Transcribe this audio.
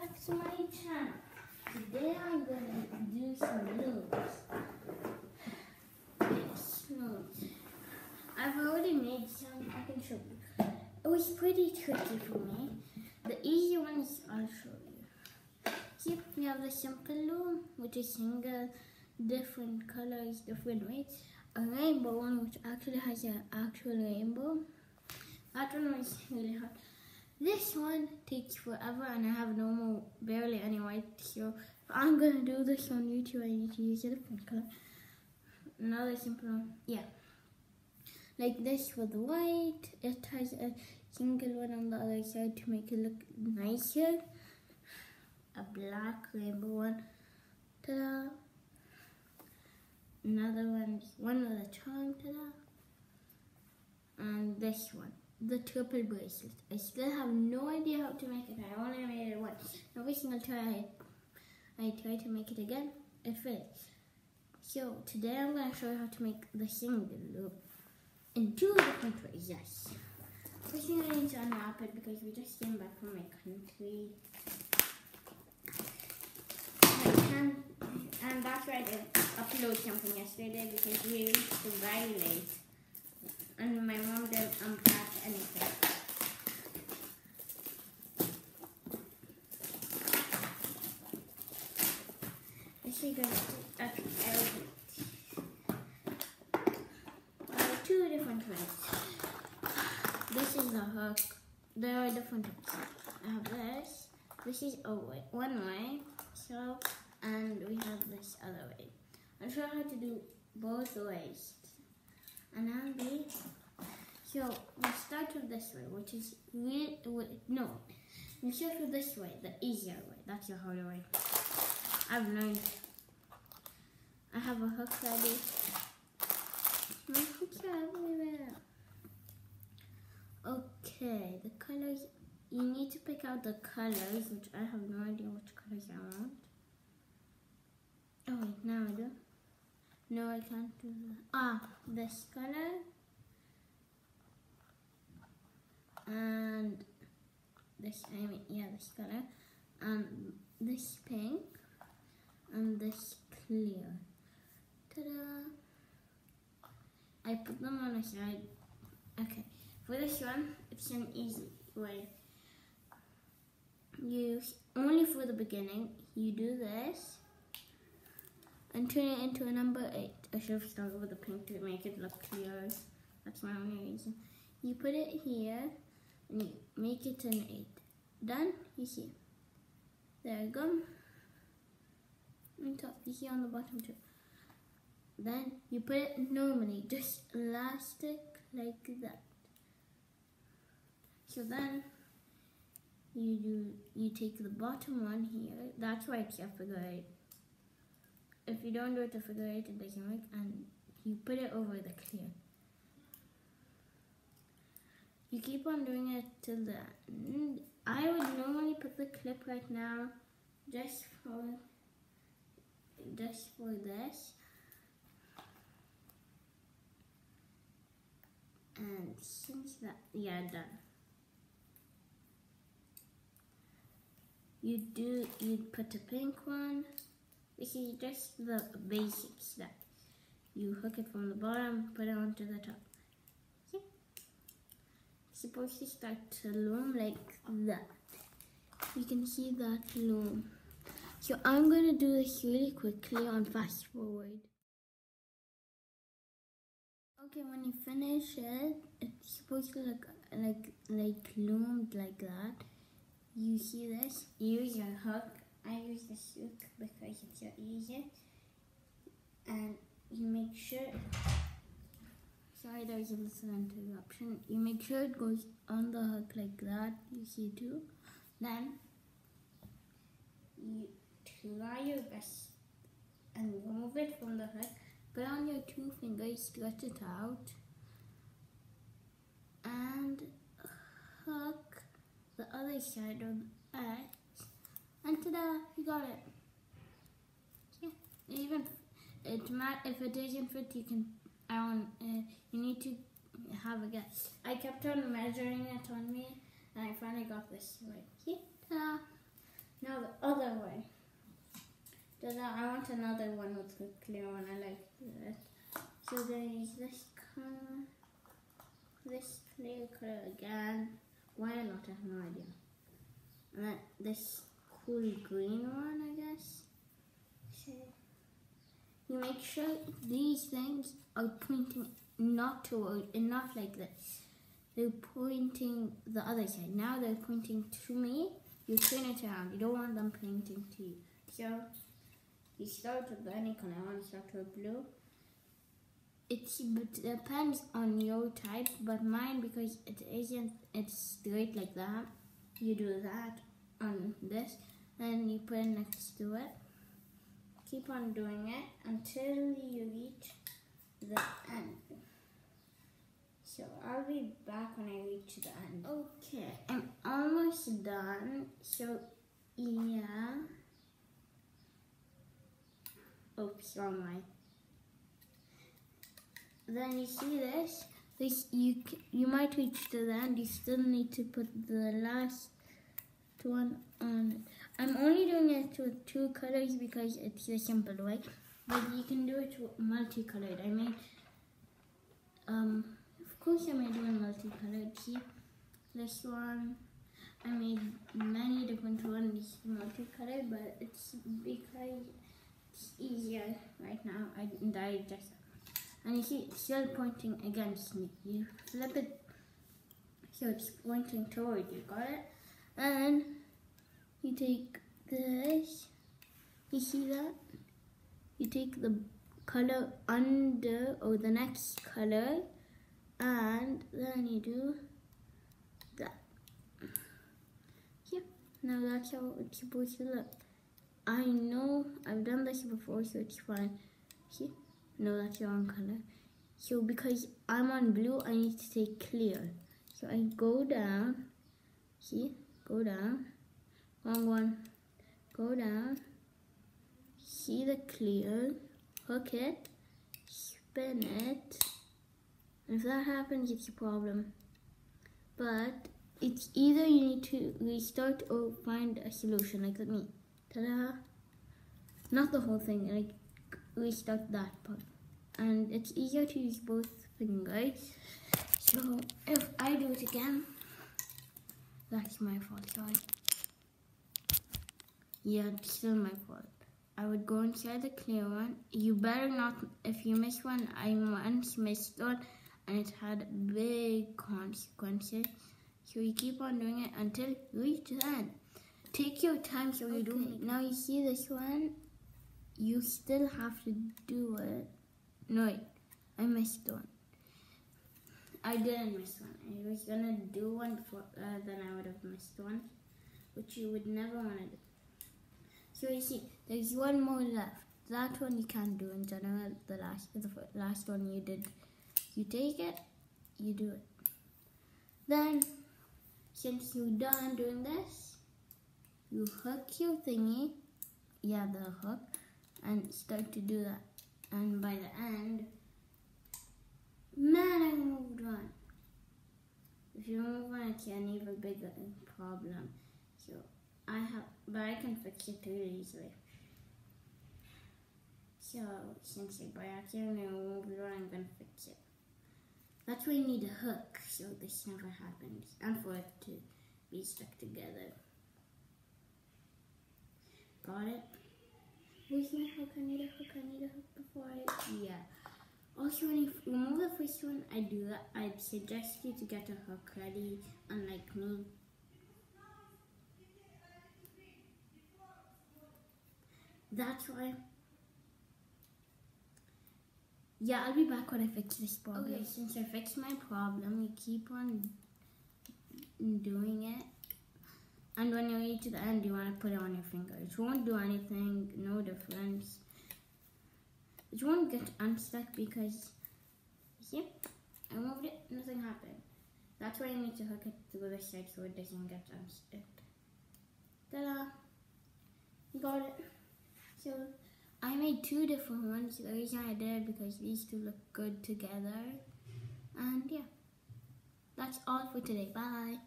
back to my channel. Today I'm gonna do some. Yes, moves. I've already made some, I can show you. It was pretty tricky for me. The easy ones I'll show you. Here we have the simple loom, which is single, different colors, different weights. A rainbow one, which actually has an actual rainbow. That one was really hard. This one takes forever and I have no more, barely any white. If I'm gonna do this on YouTube, I need to use a different color. Another simple one, yeah. Like this with the white. It has a single one on the other side to make it look nicer. A black rainbow one. Ta-da! Another one, one with a charm, ta-da! And this one the triple bracelet. I still have no idea how to make it. I only made it once. Every single time I, try to make it again, it fails. So today I'm going to show you how to make the single loop in two different ways. Yes. First thing I need to unwrap it because we just came back from my country. And, that's why I didn't upload something yesterday because we reached very late and my mom didn't unpack anything. This is gonna okay, uh, two different ones. This is the hook. There are different hooks. I have this. This is a way, one way. So, and we have this other way. I'll show how to do both ways and I'll be so we start with this way, which is real. No, we start with this way, the easier way. That's the harder way. I've learned. I have a hook ready. My hooks are everywhere. Okay, the colors. You need to pick out the colors, which I have no idea which colors I want. Oh wait, now I do. No, I can't do that. Ah, this color. And this, I mean, yeah, this color. And this pink. And this clear. Ta-da! I put them on a side. Okay, for this one, it's an easy way. You, only for the beginning, you do this and turn it into a number 8. I should have started with the pink to make it look clear. That's my only reason. You put it here make it an 8. Done? You see. There you go. On top, you see on the bottom too. Then you put it normally, just elastic like that. So then you do you take the bottom one here. That's why it's a figure eight if you don't do it to figure eight, it doesn't work, and you put it over the clear. You keep on doing it till the end. I would normally put the clip right now, just for just for this. And since that, yeah, done. You do, you put a pink one, this is just the basic stuff. You hook it from the bottom, put it onto the top. Supposed to start to loom like that. You can see that loom. So I'm going to do this really quickly on fast forward. Okay, when you finish it, it's supposed to look like like loomed like that. You see this? Use your hook I use the hook because it's so easy. And you make sure, sorry there's a little interruption. You make sure it goes on the hook like that, you see too. Then you try your best and remove it from the hook. Put on your two fingers, stretch it out. And hook the other side of the edge and ta-da, you got it. Yeah, even it might, if it doesn't fit, you can, I want, uh, you need to have a guess. I kept on measuring it on me, and I finally got this right. See, ta-da. Now the other way. I want another one with the clear one. I like this. So there is this color, this clear color again. Why not? I have no idea. And then this cool green one, I guess. So you make sure these things are pointing not toward and not like this. They're pointing the other side. Now they're pointing to me. You turn it around. You don't want them pointing to you. So you start with any color. I want to start with blue. It depends on your type, but mine because it isn't. It's straight like that. You do that on this, then you put it next to it. Keep on doing it until you reach the end. So I'll be back when I reach the end. Okay, I'm almost done. So yeah. Oops, wrong way. Then you see this. This you you might reach to the end. You still need to put the last one on. I'm only doing it with two colors because it's the simple way. But you can do it multicolored. I mean, um, of course I made one multicolored. See, this one. I made many different ones multicolored, but it's because it's easier right now. I, I just, and you see it's still pointing against me. You flip it so it's pointing toward you, got it? And you take this, you see that? You take the color under or the next color and then you do that. Yeah, now that's how it's supposed to look. I know I've done this before, so it's fine. See? No, that's the wrong color. So because I'm on blue, I need to take clear. So I go down. See? Go down. Wrong one. Go down. See the clear. Hook it. Spin it. And if that happens, it's a problem. But it's either you need to restart or find a solution like me. Ta-da! Not the whole thing, like restart that part. And it's easier to use both fingers. So if I do it again, that's my fault, sorry. Yeah, it's still my fault. I would go inside the clear one. You better not, if you miss one, I once missed one and it had big consequences. So you keep on doing it until you reach the end. Take your time so okay. you do Now you see this one, you still have to do it. No, wait, I missed one. I didn't miss one. I was gonna do one before, uh, then I would have missed one, which you would never want to do. So you see, there's one more left. That one you can't do in general. The last, the last one you did, you take it, you do it. Then, since you're done doing this, you hook your thingy, yeah, the hook, and start to do that. And by the end, man, I moved on. If you move one, it's an even bigger problem. So I have, but I can fix it pretty easily. So since I by accident moved one, I'm gonna fix it. That's why you need a hook, so this never happens, and for it to be stuck together. Got it? Where's my hook? I need a hook. I need a hook before I... Yeah. Also, when you remove the first one, I do that. I'd suggest you to get a hook ready, unlike me. That's why. Yeah, I'll be back when I fix this problem. Okay, since I fixed my problem, you keep on doing it. And when you reach the end, you want to put it on your finger. It won't do anything, no difference. It won't get unstuck because, see, I moved it, nothing happened. That's why I need to hook it to the side so it doesn't get unstuck. Ta-da! Got it. So, I made two different ones. The reason I did it because these two look good together. And yeah, that's all for today. Bye.